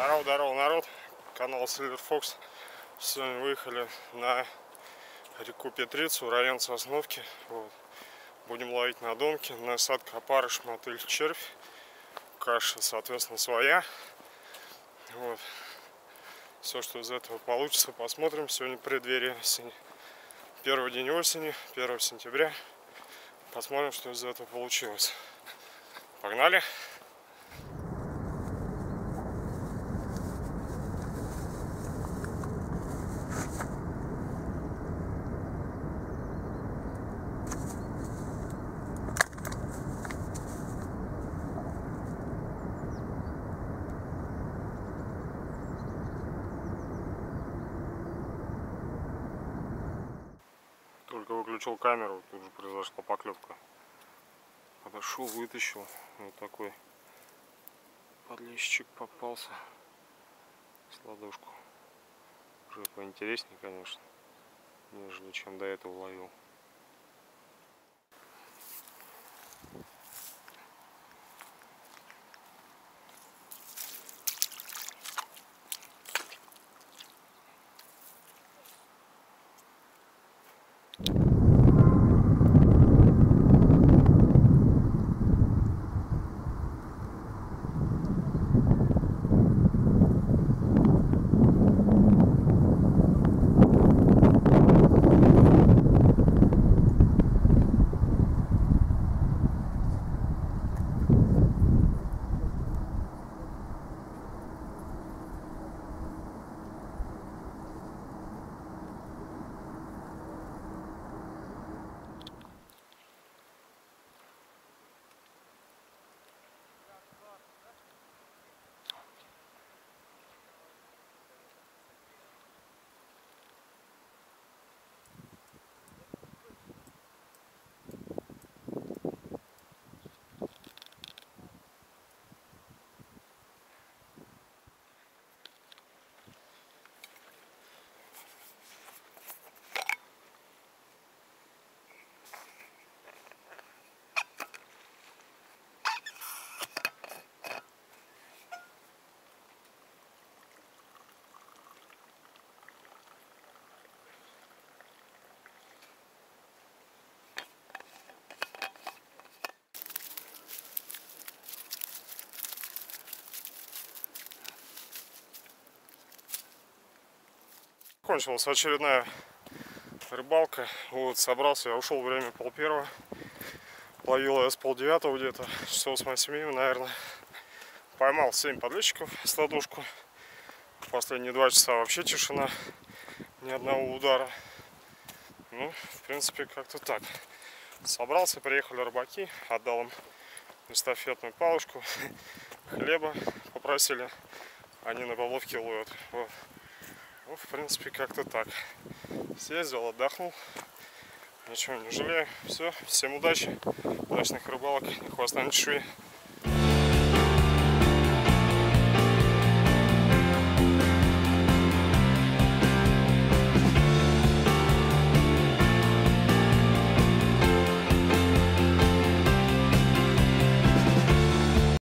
Здорово, здорово, народ. Канал Silver Fox. Сегодня выехали на реку Петрицу, район Сосновки. Вот. Будем ловить на домке. Насадка опарыш, мотыль, червь. Каша, соответственно, своя. Вот. Все, что из этого получится, посмотрим. Сегодня преддверие осени. Первый день осени, 1 сентября. Посмотрим, что из этого получилось. Погнали! Только выключил камеру, тут же произошла поклевка. Подошел, вытащил. Вот такой подлещик попался. С ладошку. Уже поинтереснее, конечно, нежели чем до этого ловил. Кончилась очередная рыбалка. Вот, собрался, я ушел время пол первого. Ловил я с пол девятого где-то, часов с 8, наверное. Поймал 7 подлещиков с ладошку. Последние два часа вообще тишина. Ни одного удара. Ну, в принципе, как-то так. Собрался, приехали рыбаки, отдал им эстафетную палочку, хлеба попросили. Они на поплавке ловят. Вот. Ну, в принципе, как-то так. Съездил, отдохнул. Ничего не жалею. Все, всем удачи, удачных рыбалок, ни хвоста, чешуи.